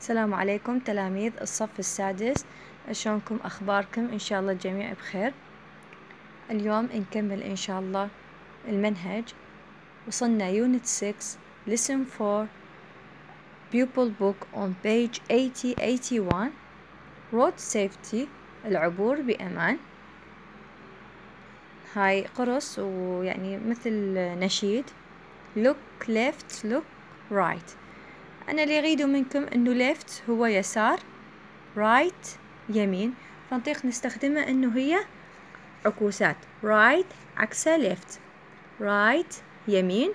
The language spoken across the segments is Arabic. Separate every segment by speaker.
Speaker 1: السلام عليكم تلاميذ الصف السادس. شلونكم؟ أخباركم؟ إن شاء الله الجميع بخير. اليوم نكمل إن شاء الله المنهج. وصلنا يونت 6 listen 4 pupil book on page 80-81 road safety العبور بأمان. هاي قرص ويعني مثل نشيد. Look left look right. أنا اللي أريده منكم إنه left هو يسار right يمين. فنطيق نستخدمها إنه هي عكوسات. right عكسه left right يمين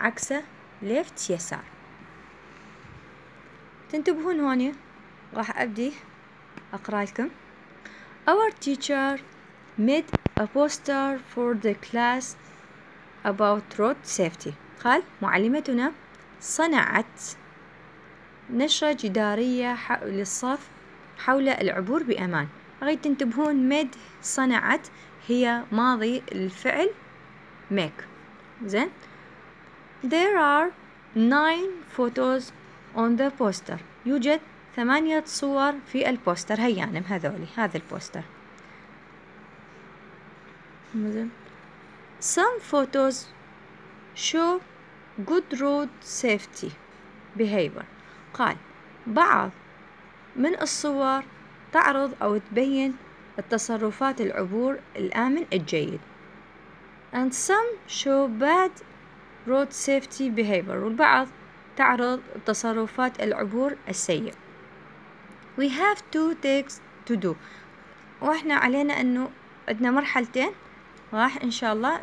Speaker 1: عكسه left يسار. تنتبهون هوني راح أبدي أقرأ لكم Our teacher made a poster for the class about road safety. قال معلمتنا صنعت نشرة جدارية للصف حول العبور بأمان. أريد تنتبهون made صنعت هي ماضي الفعل make زين. There are nine photos on the poster. يوجد ثمانية صور في ال poster. هيانم هذولي هذا ال poster. زين. Some photos show good road safety behavior. قال بعض من الصور تعرض أو تبين التصرفات العبور الآمن الجيد. And some show bad road safety behavior. والبعض تعرض تصرفات العبور السيء. We have two takes to do. وإحنا علينا إنه عندنا مرحلتين راح إن شاء الله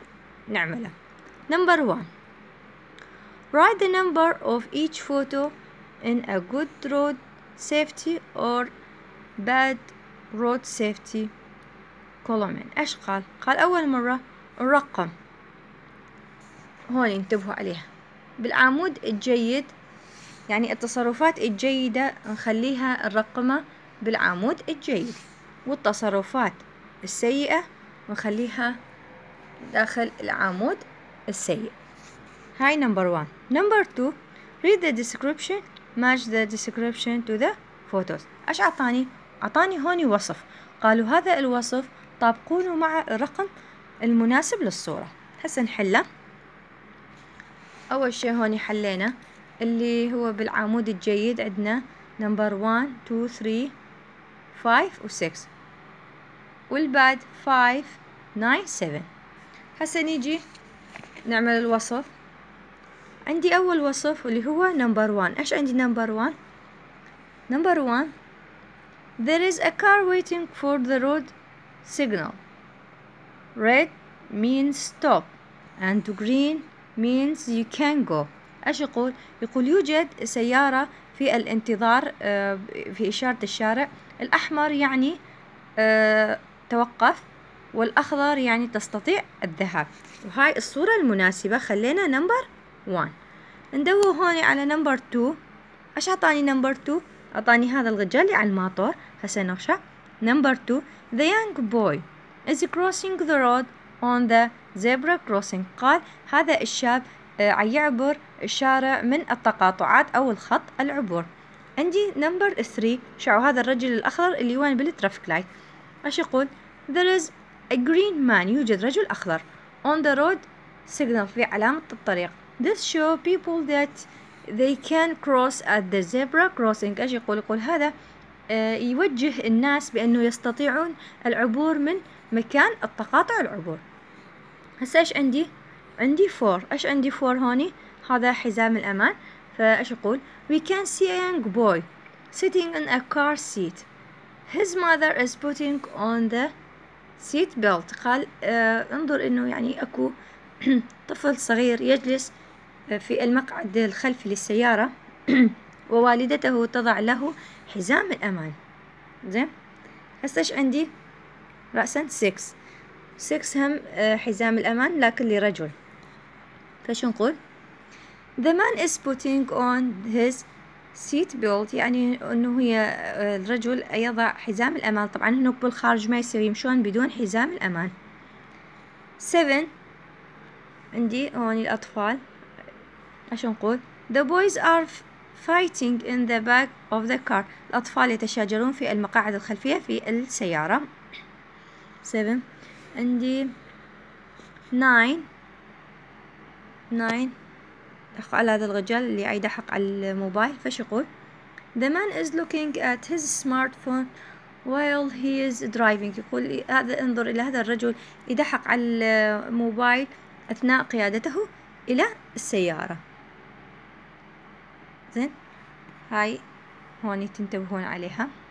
Speaker 1: نعملها. Number one. Write the number of each photo in a good road safety or bad road safety. Column إيش قال؟ قال أول مرة الرقم. هون انتبهوا عليها. بالعمود الجيد يعني التصرفات الجيدة نخليها الرقمة بالعمود الجيد. والتصرفات السيئة نخليها داخل العمود السيء. هاي number one. Number two read the description match the description to the photos. إيش عطاني عطاني هوني وصف. قالوا هذا الوصف طابقونه مع الرقم المناسب للصورة. هسه نحله. أول شي هوني حلينا اللي هو بالعمود الجيد عندنا number 1 2 3 5 و 6 والبعد 5 9 7 هسه نيجي نعمل الوصف. عندي أول وصف واللي هو number 1 إيش عندي number 1 number 1 There is a car waiting for the road signal. Red means stop and green means you can go. إيش يقول؟ يقول يوجد سيارة في الانتظار في إشارة الشارع الأحمر يعني توقف والأخضر يعني تستطيع الذهاب وهاي الصورة المناسبة خلينا number 1 ندور هون على number 2 إيش اعطاني number 2 اعطاني هذا الرجال اللي على الماطور. هسه نرجع number 2 the young boy. Is crossing the road on the zebra crossing? قال هذا الشاب عم يعبر الشارع من التقاطعات أو الخط العبور. عندي number 3 شوفوا هذا الرجل الأخضر اللي وين بال traffic light. إيش يقول؟ There is a green man. يوجد رجل أخضر. On the road. Signal في علامة الطريق. This show people that they can cross at the zebra crossing. إيش يقول يقول هذا آه يوجه الناس بأنه يستطيعون العبور من مكان التقاطع العبور. هسه إيش عندي؟ عندي فور إيش عندي فور هوني؟ هذا حزام الأمان. فإيش يقول؟ We can see a young boy sitting in a car seat. His mother is putting on the seat belt. قال آه انظر إنه يعني أكو طفل صغير يجلس في المقعد الخلفي للسيارة. ووالدته تضع له حزام الأمان. زين؟ هسه إيش عندي؟ رأسا 6 6 هم حزام الأمان لكن لرجل. فشو نقول؟ The man is putting on his seat belt يعني إنه هي الرجل يضع حزام الأمان. طبعا هناك بالخارج ما يصير يمشون بدون حزام الأمان. 7 عندي هون الأطفال. عشان نقول؟ The boys are fighting in the back of the car. الأطفال يتشاجرون في المقاعد الخلفية في السيارة. 7 عندي 9 9 دق على هذا الرجال اللي قاعد يدحق على الموبايل فش يقول؟ The man is looking at his smartphone while he is driving. يقول هذا انظر إلى هذا الرجل يدحق على الموبايل أثناء قيادته إلى السيارة. زين هاي هوني تنتبهون عليها.